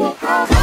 it all.